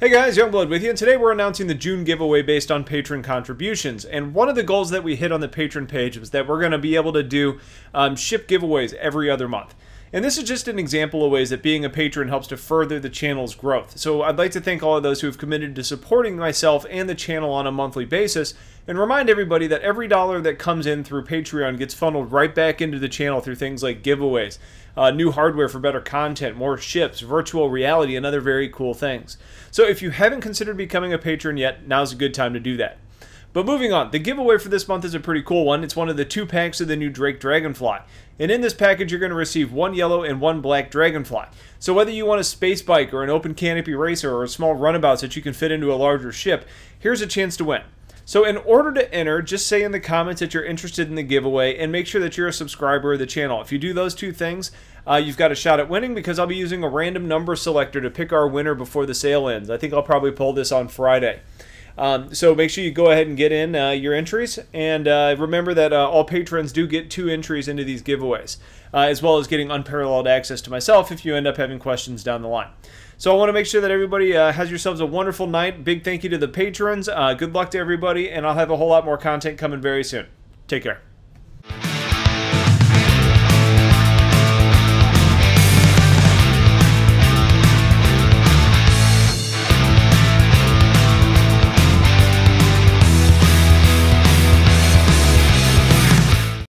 Hey guys, Youngblood with you, and today we're announcing the June giveaway based on patron contributions. And one of the goals that we hit on the patron page was that we're going to be able to do um, ship giveaways every other month. And this is just an example of ways that being a patron helps to further the channel's growth. So I'd like to thank all of those who have committed to supporting myself and the channel on a monthly basis, and remind everybody that every dollar that comes in through Patreon gets funneled right back into the channel through things like giveaways, uh, new hardware for better content, more ships, virtual reality, and other very cool things. So if you haven't considered becoming a patron yet, now's a good time to do that. But moving on, the giveaway for this month is a pretty cool one. It's one of the two packs of the new Drake Dragonfly. And in this package, you're going to receive one yellow and one black Dragonfly. So whether you want a space bike or an open canopy racer or a small runabout that you can fit into a larger ship, here's a chance to win. So in order to enter, just say in the comments that you're interested in the giveaway and make sure that you're a subscriber of the channel. If you do those two things, uh, you've got a shot at winning because I'll be using a random number selector to pick our winner before the sale ends. I think I'll probably pull this on Friday. Um, so make sure you go ahead and get in uh, your entries. And uh, remember that uh, all patrons do get two entries into these giveaways, uh, as well as getting unparalleled access to myself if you end up having questions down the line. So I want to make sure that everybody uh, has yourselves a wonderful night. Big thank you to the patrons. Uh, good luck to everybody, and I'll have a whole lot more content coming very soon. Take care.